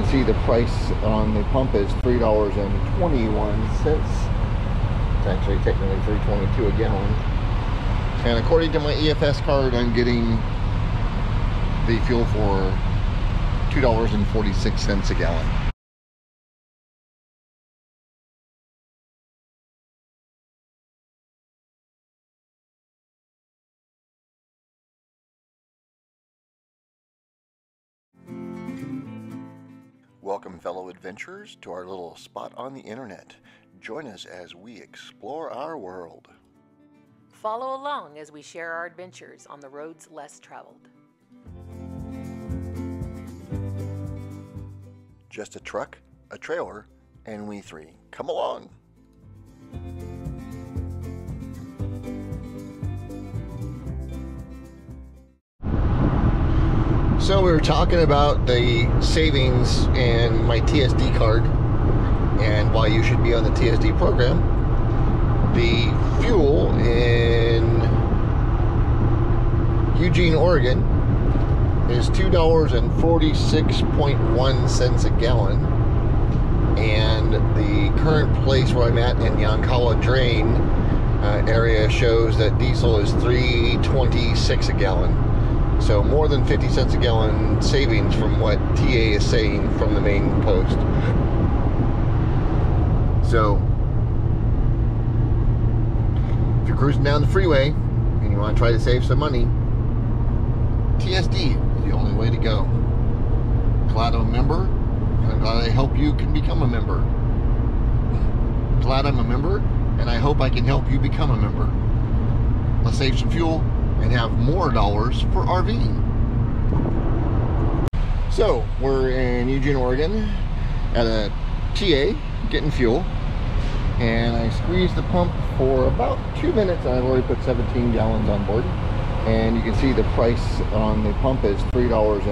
can see the price on the pump is $3.21. It's actually technically $3.22 a gallon. And according to my EFS card, I'm getting the fuel for $2.46 a gallon. Welcome, fellow adventurers, to our little spot on the internet. Join us as we explore our world. Follow along as we share our adventures on the roads less traveled. Just a truck, a trailer, and we three. Come along. So we were talking about the savings in my TSD card and why you should be on the TSD program. The fuel in Eugene, Oregon is $2.46.1 a gallon. And the current place where I'm at in Yoncalla Drain uh, area shows that diesel is 3.26 a gallon. So more than 50 cents a gallon savings from what TA is saying from the main post. So if you're cruising down the freeway and you want to try to save some money, TSD is the only way to go. Glad I'm a member. I'm glad I help you can become a member. Glad I'm a member, and I hope I can help you become a member. Let's save some fuel and have more dollars for RVing. So, we're in Eugene, Oregon at a TA getting fuel. And I squeezed the pump for about two minutes and I've already put 17 gallons on board. And you can see the price on the pump is $3.21.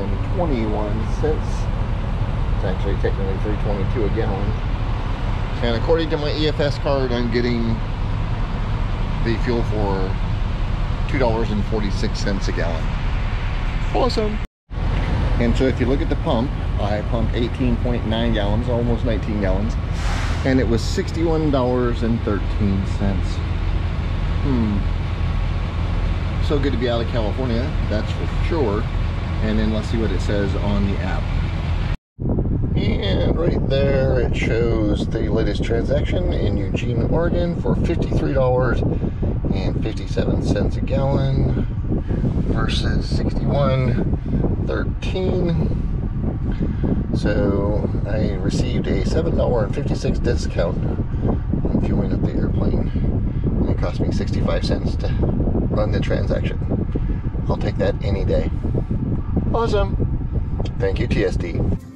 It's actually technically $3.22 a gallon. And according to my EFS card, I'm getting the fuel for $2.46 a gallon. Awesome. And so if you look at the pump, I pumped 18.9 gallons, almost 19 gallons, and it was $61.13. Hmm. So good to be out of California, that's for sure. And then let's see what it says on the app. And right there it shows the latest transaction in Eugene, Oregon for $53.57 a gallon versus 61.13. So I received a $7.56 discount on fueling up the airplane. And it cost me 65 cents to run the transaction. I'll take that any day. Awesome. Thank you, TSD.